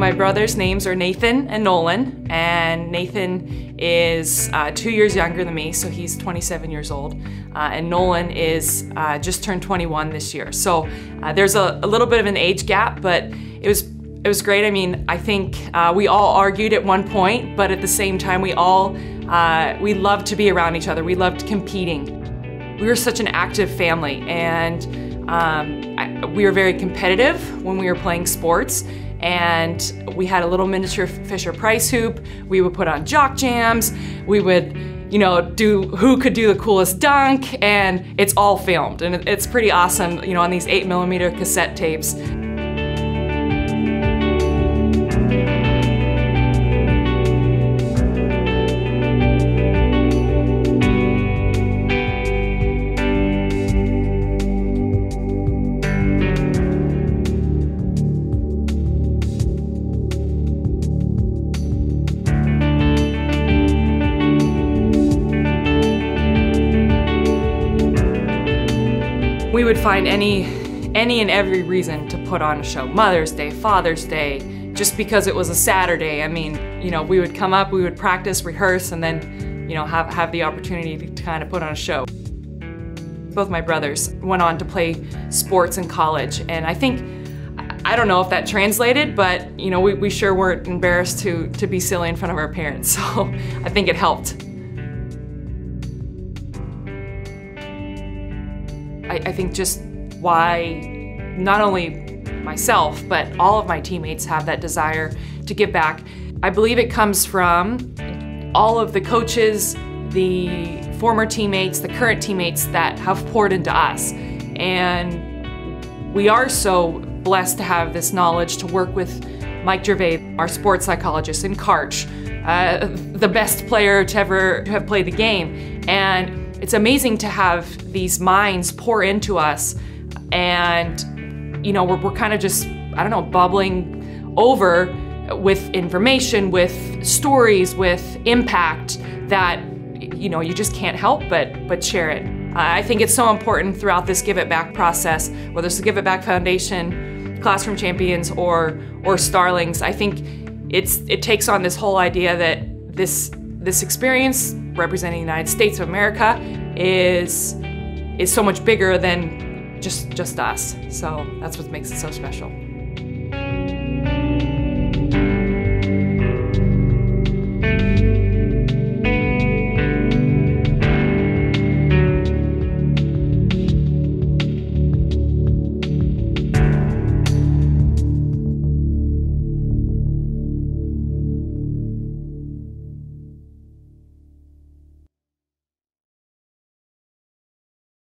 My brothers' names are Nathan and Nolan, and Nathan is uh, two years younger than me, so he's 27 years old, uh, and Nolan is uh, just turned 21 this year. So uh, there's a, a, little bit of an age gap, but it was it was great. I mean, I think uh, we all argued at one point, but at the same time, we all uh, we loved to be around each other. We loved competing. We were such an active family, and um, I, we were very competitive when we were playing sports and we had a little miniature Fisher Price hoop. We would put on jock jams. We would, you know, do who could do the coolest dunk, and it's all filmed, and it's pretty awesome, you know, on these eight millimeter cassette tapes. We would find any any and every reason to put on a show. Mother's Day, Father's Day, just because it was a Saturday. I mean, you know, we would come up, we would practice, rehearse, and then, you know, have, have the opportunity to, kind of put on a show. Both my brothers went on to play sports in college, and I think, I don't know if that translated, but, you know, we, we sure weren't embarrassed to, to be silly in front of our parents, so I think it helped. I, I think just why not only myself, but all of my teammates have that desire to give back. I believe it comes from all of the coaches, the former teammates, the current teammates that have poured into us. And we are so blessed to have this knowledge to work with Mike Gervais, our sports psychologist, and Karch, uh, the best player to ever have played the game. And it's amazing to have these minds pour into us and, you know, we're, we're kind of just, I don't know, bubbling over with information, with stories, with impact that, you know, you just can't help but, but share it. I think it's so important throughout this Give It Back process, whether it's the Give It Back Foundation, Classroom Champions, or, or Starlings. I think it's, it takes on this whole idea that this, this experience representing the United States of America is is so much bigger than just just us. So that's what makes it so special.